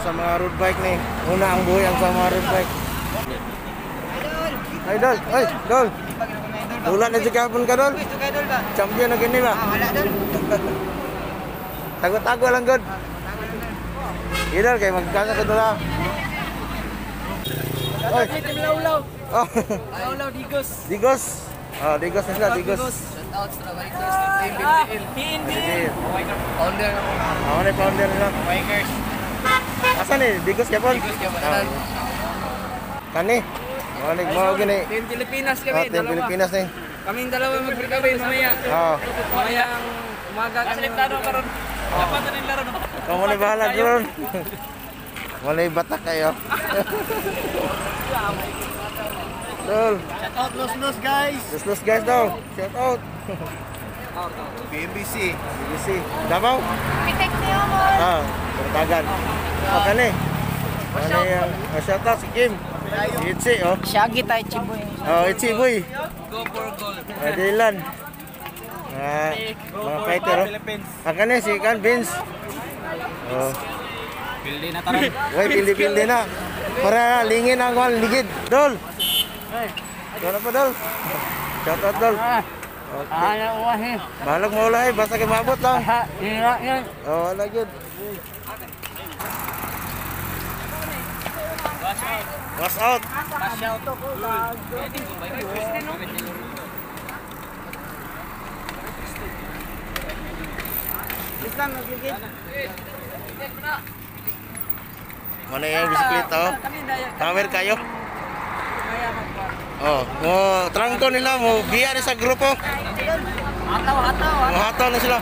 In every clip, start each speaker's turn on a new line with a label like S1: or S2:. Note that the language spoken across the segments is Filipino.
S1: sa mga road bike ni. Una ang buhay ang sa mga road bike. Ay, Dol. Ay, Dol. Dula na si kapon ka, Dol.
S2: Kayo?
S1: Champion na gini ba?
S2: Ah, wala dol.
S1: Tago-tago lang, God. Idol, kay magkasa ka
S2: laulaw.
S1: Oh,
S2: Laulaw digos.
S1: digos. Oh, digos na sila, digos.
S2: Shout out sa ng Team BBL. Founder
S1: Ako na founder. Asan ni? Digos kapon?
S2: Digos kaya
S1: Ah.
S2: matanan.
S1: Kani. Mga nagmaw gini.
S2: Team Pilipinas
S1: Oh,
S2: kami,
S1: Team
S2: dalawa.
S1: Pilipinas ni.
S2: Kaming dalawa mag-recovery mamaya.
S1: Oh.
S2: Mamaya ang umaga kami. Salintado karon. Dapat na laro no.
S1: Kamu na bahala doon. Wala yung batak kayo. Dol.
S2: Shout out Los Los guys.
S1: Los los guys daw. Shout out.
S2: BMBC.
S1: BBC. Davao?
S3: Pitek niyo mo.
S1: Ah, Pertagan. O kani. Kani oh, shout out si Kim. Si Itzy, oh.
S3: Shaggy tayo, chiboy.
S1: Oh, Itzy, boy.
S2: Go for goal.
S1: Ah, Dylan. Ah, mga fighter, oh. Ah, kani si Kan Vince. Oh.
S2: Pildi na taron.
S1: Way, pildi-pildi na. Para lingin ang ligid. Dol. Dol pa, Dol. Shout out, Dol. Okay.
S2: Ano uwahe?
S1: Balag mo ulay, basta kayo maabot lang.
S2: Ha, ira yan.
S1: Oh, wala good. Was out.
S2: Shout out. Islam nagigit.
S1: Mana yang bisikleta oh?
S2: Daya.
S1: Power kayo. Oh, mo trangko nila mo biya ni sa grupo.
S2: Hataw, hataw.
S1: Mo hatol na sila.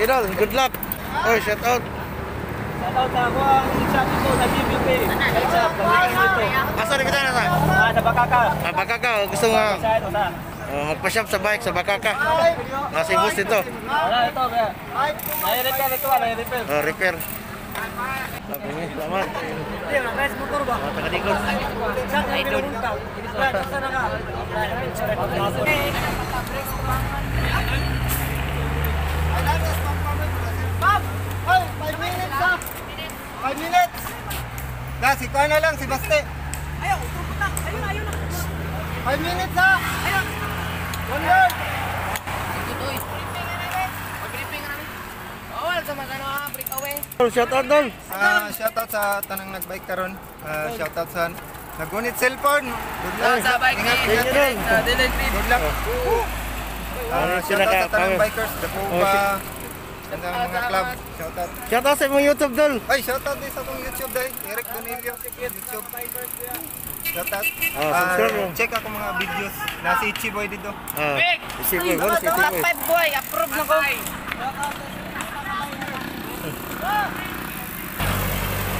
S1: Idol, good luck. Oh, shout out.
S2: Shout out ako ang sabi ko sa
S1: Asa ni kita na sa?
S2: Ah, na baka ka.
S1: Ah, baka ka, gusto nga
S2: Sa sa.
S1: oh, magpa-shop sa bike sa baka ka. Nasa bus dito.
S2: Wala ito ba. Ay repair ito, repair.
S1: Oh, repair. Sabi niya, salamat.
S2: Hindi, rest motor ba?
S1: Oh, taga-digos.
S2: Saan ka pinunta? Saan na ka?
S4: Hoy, 5 minutes ha. 5 minutes. Na, si Kuya na lang, si Baste.
S3: Ayaw, tupot na. Ayun na, ayun na.
S4: 5 minutes ha.
S3: Ayun.
S4: One word.
S2: Bawal sa magano breakaway.
S1: Dol, Shout out, Dol.
S4: Ah, shoutout sa tanang nagbike karon. Ah, shoutout sa nagunit cellphone. Good luck.
S2: Sa bike
S4: Ingat,
S2: sa Dylan Reed.
S4: Good luck. Ah,
S1: Ano,
S4: shoutout
S1: sila
S4: sa tanang bikers, the
S1: Oh,
S4: Puba, tanang mga club. Shoutout.
S1: Shout out sa imong YouTube, Dol.
S4: Ay, shoutout din sa akong YouTube dai. Eric Donilio. YouTube. Ah,
S1: subscribe mo.
S4: check ako mga videos. Nasa Ichi Boy dito.
S1: Ah, si
S3: Top
S1: Tikoy.
S3: 5 boy, approve na ko.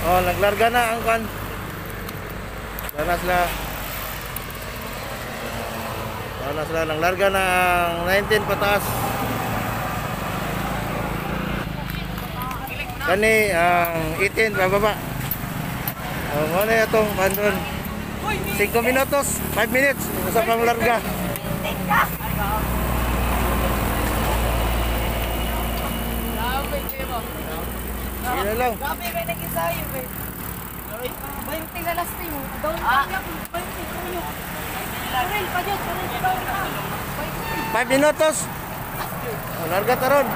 S1: Oh, naglarga na ang kwan. Sana sila Sana sila naglarga na ang 19 pataas. Kani ang 18 bababa. Oh, ano itong bandon? 5 minutos, 5 minutes sa panglarga. Sila lang.
S3: Grabe, may nag-isayo, eh. 20 na last time. Down ah. 20 kuyo. Karel, pa dyan. Karel, down na.
S1: 5 minutos. Oh, larga taron.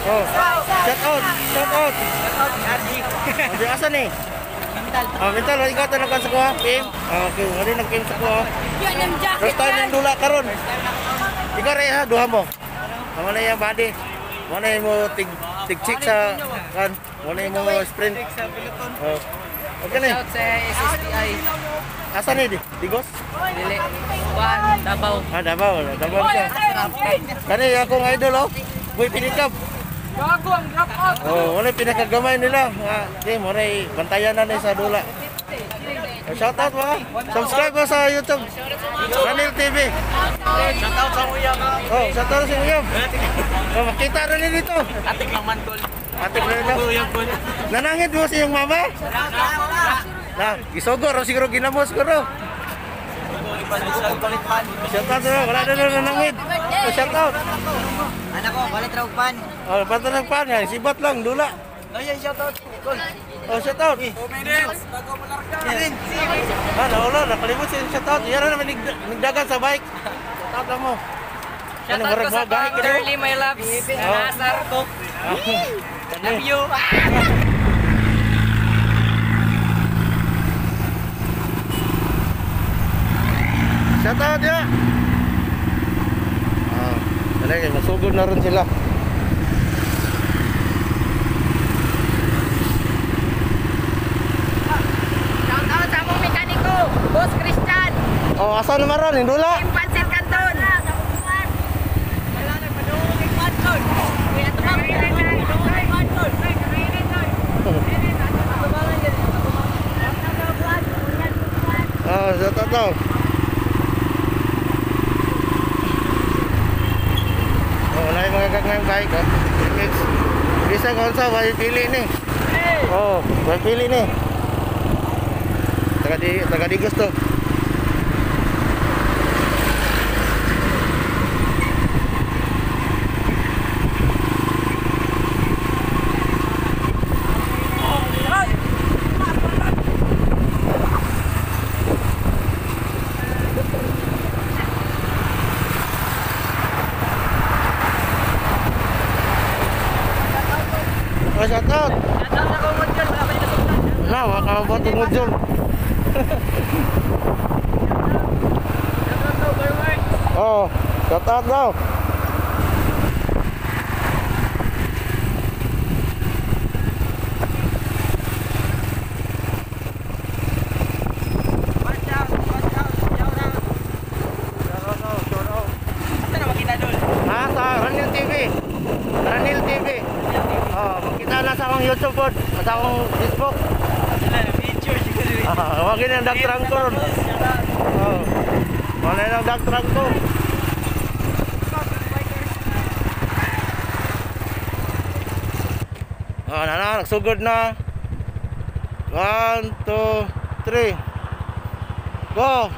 S1: Oh, shout out, shout out. Oh, di asa ni? Oh, mental, wala ikaw tanong sa kuha, Kim. Oh, okay, wala nag-Kim sa kuha.
S3: Yan yung jacket
S1: First time yung dula karon. Ikaw rin ha, duha mo. Wala yung body. Wala yung mo tig tig chick sa kan. Wala yung mo sprint. Oh. Okay na.
S2: Shout sa SSTI.
S1: Asa ni di? Digos?
S2: Dili. Juan, Davao.
S1: Ah, Davao, Davao siya. Kani akong idol oh. Boy pinikap.
S2: Gago ang drop out.
S1: Oh, wala yung pinakagamay nila. Ah, di mo na bantayan na ni sa dula. Oh, shout out mga. Subscribe mo sa YouTube. Ranil TV.
S2: Shout out sa Uyang.
S1: Oh, shout out sa iyo. Oh, makita rin dito.
S2: Atik lang man tol.
S1: Atik na ito. Nanangit mo sa iyong mama? Na, isugo ro siguro ginamos ko ro. Shout out sa wala na na nanangit. Oh, shout out.
S2: Anak ko, walit raw pan.
S1: Oh, pantanang pa nga, sibat lang dula.
S2: Ayan, shoutout. Tol.
S1: Oh, shout out.
S2: 2 minutes, bago mo larga.
S1: Ah, nawala, nakalimot siya shout out. Yan na naman nigdagan sa bike. Shout out lang mo. Ano,
S2: Shoutout ko sa
S1: daw?
S2: Curly, my loves.
S1: Oh.
S2: Nasar ko. Love you.
S1: Shout out ya. Ah, talaga masugod na rin sila.
S3: Shout out sa among mekaniko, Boss Christian,
S1: Oh, asa naman ron? Hindula.
S3: Team Pansit Canton. Wala na padung kay Canton. Kuya tumang kay Canton.
S1: Oh, shout out daw. Oh, wala yung mga gagawin bike. Oh. Mix. Bisa kung sa, may pili ni. Oh, may pili ni. Taga di, taga di gusto. Oh, shout out.
S2: Shoutout sa kumot yun, wala pa yung nasuktan.
S1: Na, waka mo dyan.
S2: Mark.
S1: Oh, shout out daw.
S2: Watch out, watch out, shout out. Saan na makita doon?
S1: Ah, sa Ranil TV. Ranil TV. Oh, makita na sa akong YouTube pod, sa akong Facebook.
S2: Sila na picture siguro.
S1: Ah, wag na dag trangkon. Oh. Wala na dag trangkon. Oh, na na, nagsugod na. One, two, three. Go.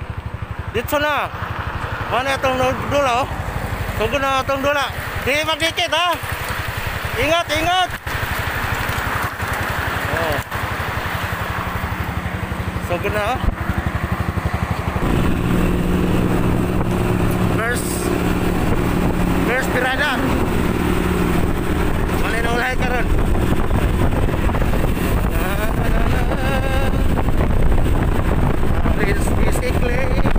S1: Dito na. Ano itong dula, oh? Sugod na itong dula. Di magdikit, ha? Ingat, ingat. Sugod na, oh. First. First pirada. Mali na ulahay ka ron. Paris Bicycle.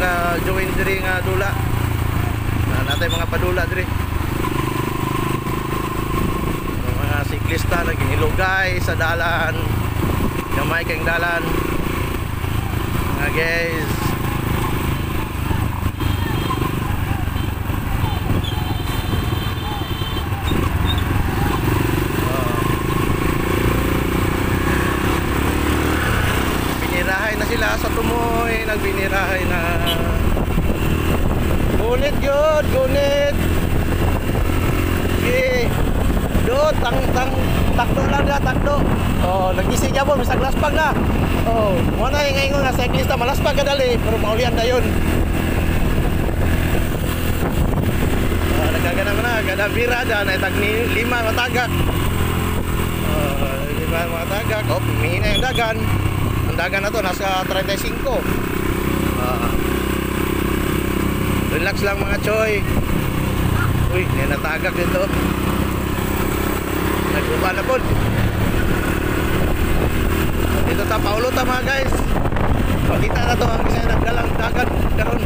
S1: Mo mga-join diri nga dula. Na natay mga padula diri. Mga siklista na ginilugay sa dalan. Gamay kang dalan. Mga guys. Oh. Binirahay na sila sa tumoy, nagbinirahay na. Gunit yun, gunit. Okay. Do, tang tang takdo lang na, takdo. Oh, nagising niya po, bisag laspag na. Oh, mo na yung ngayon nga cyclista malaspag ka dali, pero maulian na yun. Oh, nagkagana mo na, kada birada na itag ni lima matagak. Oh, lima matagak. Oh, pumina yung dagan. Ang dagan na to nasa 35. Ah. Relax lang mga choy. Uy, may natagak dito. Nagbuba na po. Dito ta paulo ta mga guys. Pakita na to ang isa nagdalang dagat karon.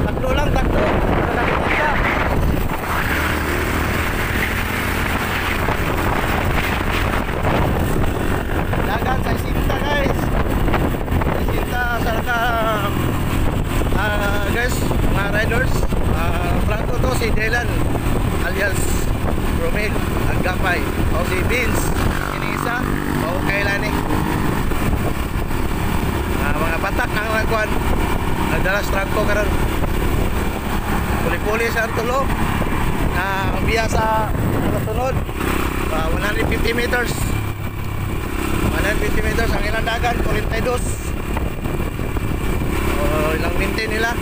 S1: Takdo lang, takdo. Nakakita. Dagan sa Isinta guys. Sa Isinta sa naka ah, guys, mga riders. Ah, Franco to si Dylan alias Romel Agapay. O si Vince Inisa o kailan eh Ah, mga batak ang nagkuhan. Nagdala sa trangko karon puli-puli sa tulo na ang biya sa sunod uh, 150 meters. 150 meters ang ilang dagan 42 uh, ilang minti nila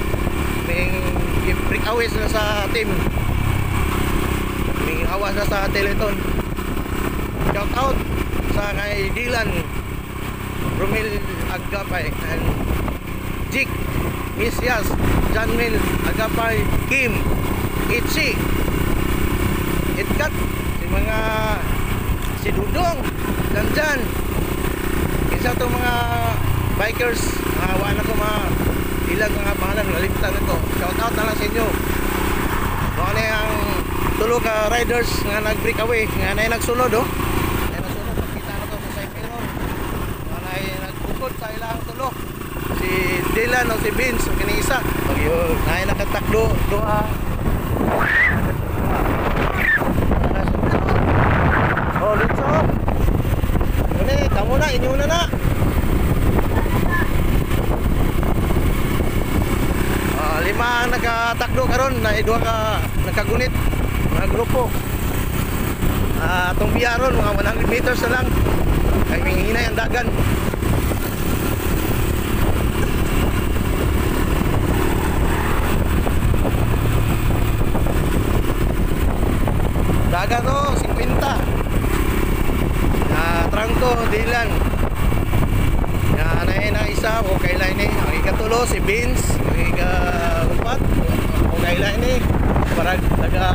S1: may break away sila sa team. May awas na sa Teleton. Shout out sa kay Dylan Romel Agapay and Jik Misyas Janmil Agapay Kim Itchi Itkat si mga si Dudong Janjan isa to mga bikers. Mga wala ko mga ilang mga pangalan nalimutan na to. Shout out na lang sa inyo. Mga na ang tulo ka riders nga nag break away. Nga na nagsulod oh. Na nagsulod pagkita na to sa ron mga na nagbukod sa ilang tulo si Dylan o si Vince o kini isa. Pag yun na nakatakdo doa oh. Lutso Yun eh, tamo na, inyo na na Ah, lima ang karon na duha ka nakagunit. Mga grupo. Ah atong biyaron mga 100 meters na lang. Kay minghinay ang dagan. Dagan to 50 na trangko dilan na na isa o kailan ni ang ikatulo si Vince ang ikaupat o kailan ni para taga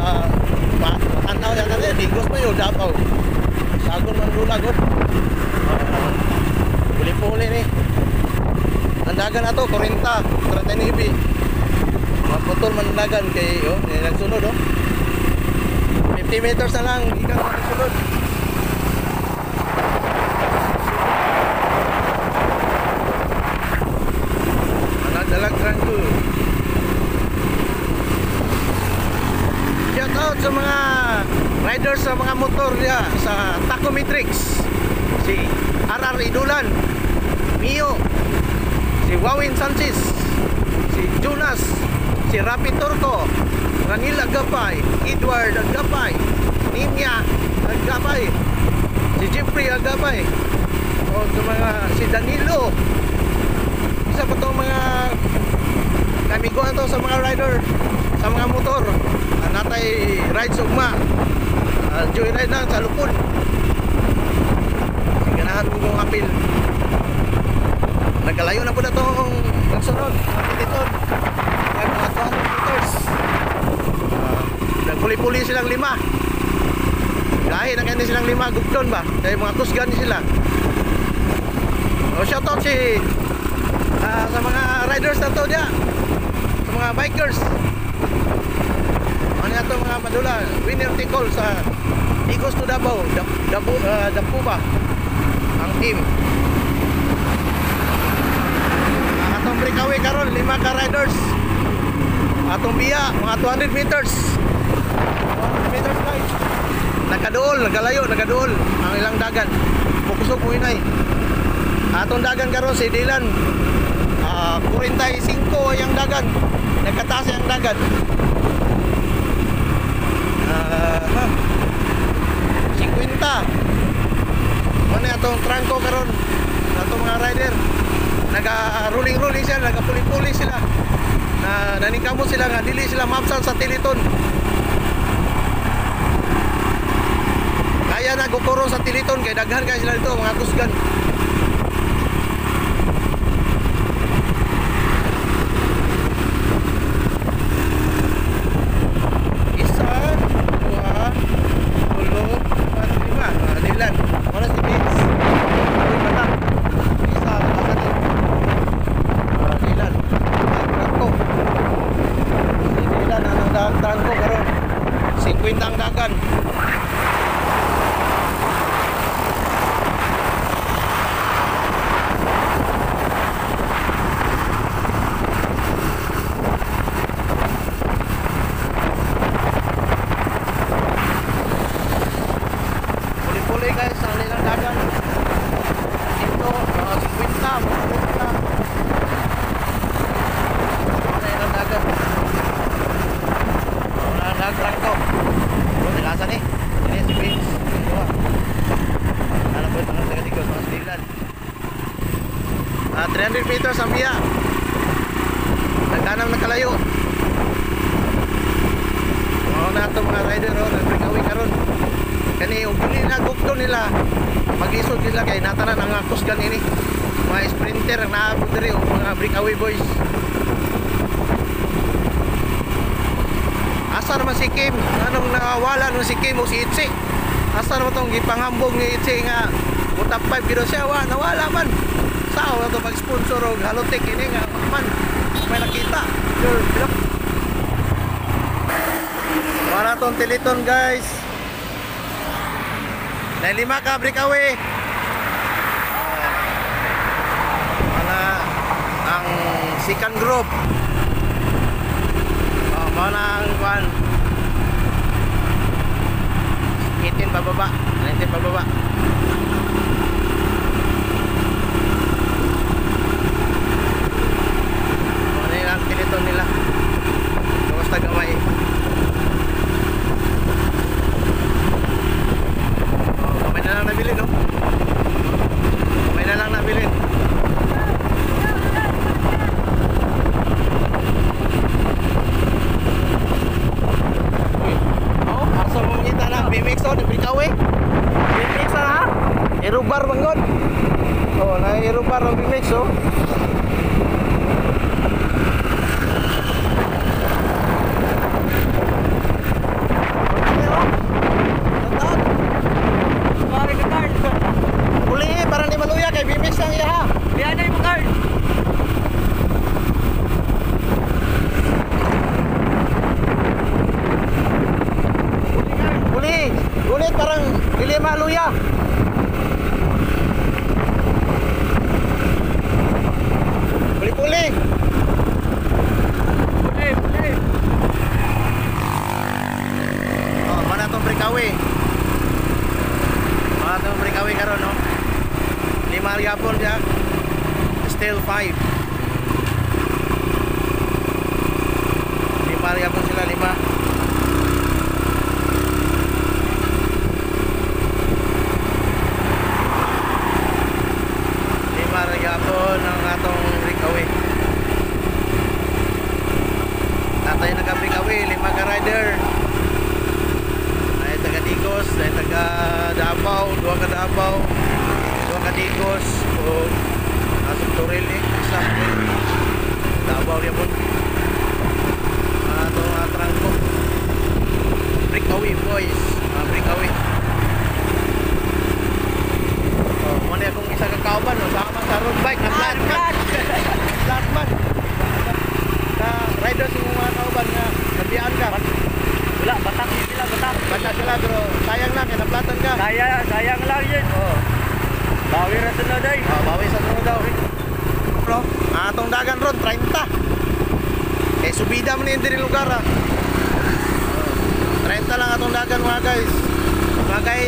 S1: pa tanaw yan na digos pa yun dapaw sagon man lula go. Puli-puli ni. Ang dagan na to 40 39 maputol man dagan kay oh nagsunod oh. 50 meters na lang ikan nagsunod Anak dalang kerangku Shout out sa mga rider sa mga motor niya sa Tacometrics. Si RR Idulan, Mio, si Wawin Sanchez, si Jonas, si Rapi Turco, Ranil Agapay, Edward Agapay, Ninya Agapay, si Jeffrey Agapay, o sa mga si Danilo. Isa pa itong mga kamiguan to sa mga rider, sa mga motor. Uh, natay ride sugma. Uh, joyride na sa lupon. Ganahan mo kong apil. Nagkalayo na po na itong pagsunod. Kapititon. May mga 200 meters. Uh, nagpuli-puli silang lima. Dahil na kanina silang lima, gugdon ba? Kaya mga kusgan sila. O shoutout si ah, sa mga riders na to dia. Sa mga bikers. Ano ito mga madula, winner take sa Igos to Davao, Dabu, uh, Dapu ba? Ang team. Atong breakaway karon lima ka riders. Atong biya, mga 200 meters. 200 meters guys. Nakaduol, nagalayo, nagaduol ang ilang dagan. Pukusok mo inay. Atong dagan karon si Dylan. Ah, 45 yung dagan. Nagkataas yung dagan. Ha. 50. Ano atong trangko karon? Atong mga rider. Naga rolling rolling sila, naga puli-puli sila. Na naningkamot sila nga dili sila mapsan sa Tiliton. Kaya na gukuro sa Tiliton kay daghan kay sila dito mga kusgan. Isa, dua, tulo, empat, lima. Ah, Dilan. Mana si Vince? Uy, mata. Isa, nasa ni. Ah, Dilan. Ah, Trangko. Si Dilan, anong daan trangko karon? 50 ang dagan. Puli-puli guys sa nilang dagan. Dito, uh, 50, mga 50. Mga ilang dagan. Wala na trangko. Buti nasa ni. Ini si Vince. Dua. Alam ko tangan sa katigos mga silan. Ah, 300 meters ang biya. Nagkanang nakalayo. Mga na ito mga rider oh, nag-break away karon. Kani og dili na gugto nila. Mag-isod nila kay natanan ang kusgan ini. Mga sprinter ang naabot diri o mga breakaway boys. Asa naman si Kim? Anong nawala nung si Kim o si Itzi? Asa naman tong gipanghambog ni Itzi nga Utap 5 gino siya wa nawala man. Sao na to mag-sponsor og halotek ini nga man. May nakita. Sure, bilak. Tiliton guys. Dahil lima ka breakaway. Wala ang second group. Oh, mana ang kwan. 18 pababa, 19 pababa. Torele,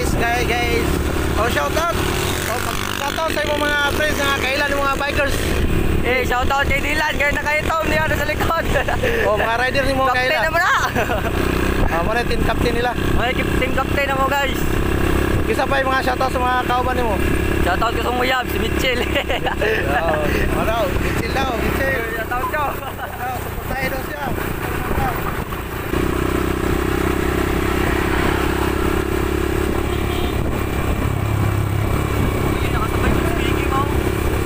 S1: guys, guys, guys. Oh, shout out. Oh, shout out sa imong mga friends nga kailan mga bikers.
S2: Eh, shout out kay Dylan, kayo na kayo Tom niya sa likod.
S1: Oh, mga rider ni mo
S2: Captain
S1: kailan.
S2: naman na.
S1: Oh, mo team captain nila.
S2: May team captain na mo guys.
S1: Isa pa yung mga shout out sa mga kauban nimo.
S2: Shout out ko sa Muyab, si Mitchell.
S1: Oh, ano, chill daw, chill.
S2: Shout out ko.
S1: Oh, suportahin daw siya.
S2: Hindi nakasabay mo speaking mo.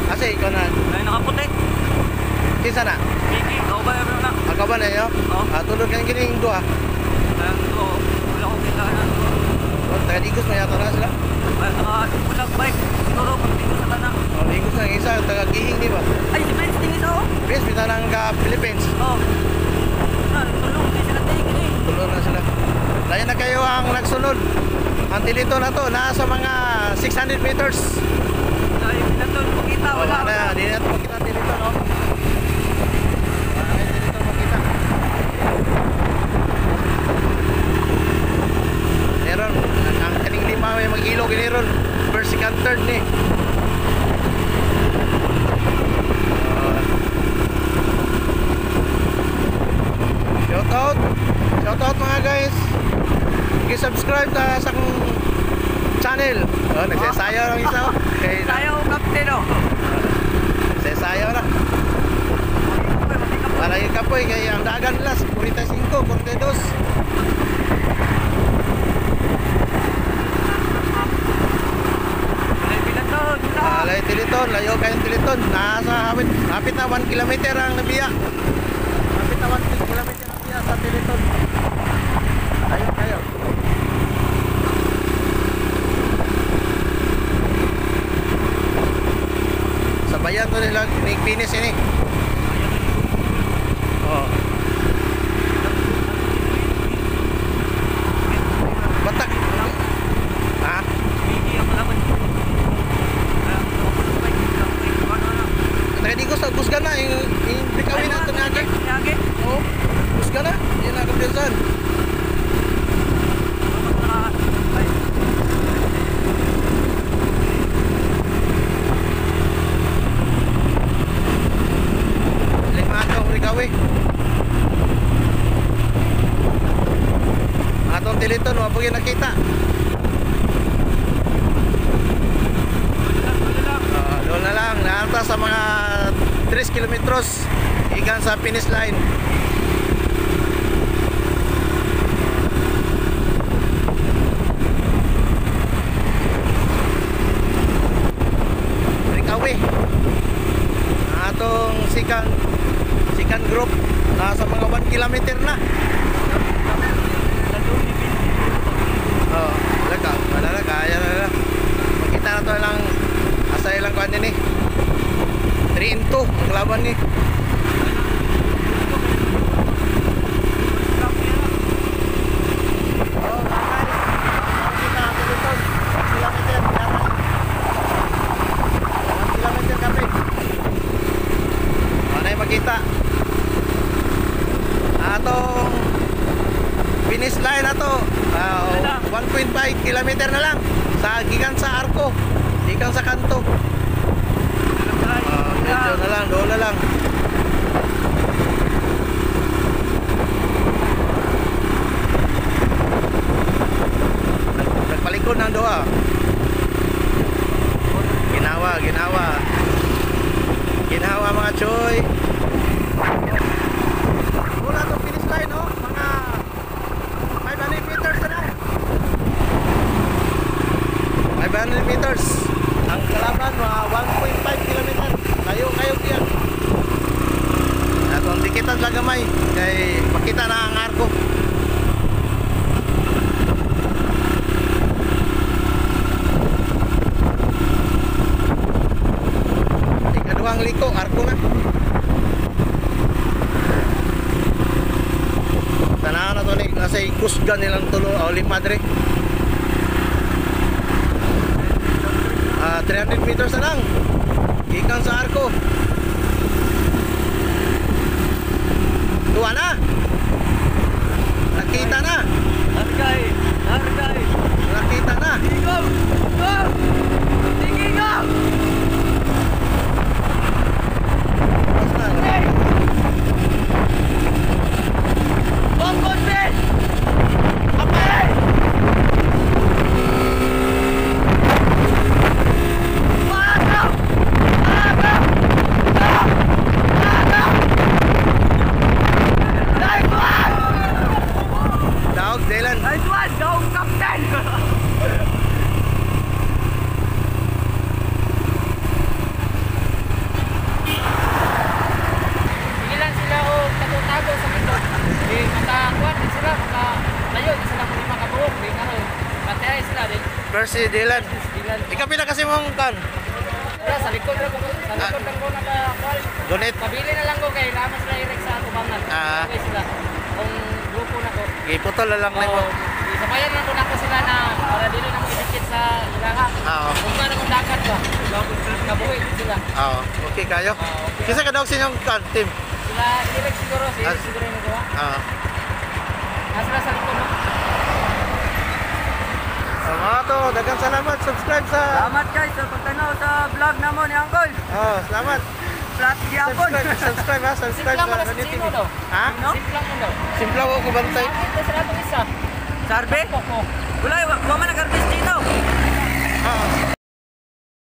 S1: Kasi ikaw na,
S2: Ay, nakaputi.
S1: Kinsa na?
S2: Ako ba meron na?
S1: Ako ba na yun?
S2: Oo.
S1: Ah, tulog kang gining dua.
S2: Kaya ito, wala akong kailangan.
S1: Oh, taga Digos yata na sila.
S2: Ay, saka walang bike. Siguro, pagtingin sa kana.
S1: Oh, Digos na isa, taga Gihing, di ba?
S2: Ay, si Benz, tingin sa ako.
S1: Yes, bita nang ka Philippines.
S2: Oh. Na, tulong, hindi sila tingin eh.
S1: Tulog na sila. Layan na kayo ang nagsunod. Ang tilito na to, nasa mga 600 meters.
S2: Ay, pinatol, makita,
S1: Oh,
S2: wala.
S1: wala na, di na ito makita ang tilito, no? Wala na yung tilito makita. Meron, ang, ang kaning lima may mag-ilog, meron. First, second, third ni. Oh. Shout out. Shout out mga guys. I-subscribe ta sa akong channel. Oh, nagsasayaw lang isa. oh. Kay
S2: Tayo, captain, oh.
S1: nagsasayaw na. Para yung kapoy kay ang dagan nila 45, 42.
S2: Ay, pinatol, wala.
S1: Ah, layo tiliton, layo kayong tiliton. Nasa hapit, hapit na 1 kilometer ang nabiya. Hapit na 1 kilometer ang nabiya sa tiliton. Layo kayo. Sabayan to nila, pinis ini. Oh. Finish line. 300 meters na lang. Ikan sa arko. Tuwa na. Nakita na.
S2: Hargay! Hargay!
S1: Nakita na. Tapos na.
S2: Bongkot din! Apay! Paano? Paano? Paano? Nice one!
S1: Daog, Dylan.
S2: Nice one! Go, Captain!
S3: Sige lang sila o tago-tago sa kito. Eh, makakuan din sila, makalayo din sila kung makabuhok. Di nga ron. Patay sila din.
S1: Percy Dylan.
S3: Sila.
S1: Ikaw pina kasi mong kan.
S3: Sa likod ko. Sa likod lang ko nakakuan.
S1: Gunit.
S3: Pabili na lang ko kay Lamas na irek sa tubangan.
S1: Ah.
S3: Okay sila. Kung grupo na ko.
S1: Giputol na lang nimo.
S3: Isabayan lang ko na ko sila na para dili na mo idikit sa ilaha.
S1: Oo.
S3: Kung ano kung dagat ba. Kabuhi sila.
S1: Oo. Okay kayo.
S3: Ah.
S1: Kisa ka daog sa inyong team.
S3: Sila direct siguro. Si
S1: Ah.
S3: siguro yung magawa.
S1: Oo.
S3: Nasa sa likod no?
S1: Mga to, dagang salamat. Subscribe sa...
S2: Salamat guys sa pagtanaw sa vlog namo ni Uncle.
S1: Oh, salamat.
S2: Flat gyapon.
S1: Subscribe, subscribe ha. Subscribe
S3: Simple
S1: sa Ranit TV.
S3: daw.
S1: Ha?
S2: No?
S3: Simple lang mo daw.
S1: Simple ako ko bantay.
S3: Ito sa atong isa.
S2: Sarbe? Wala, wa man nag-harvest dito.
S1: Oo.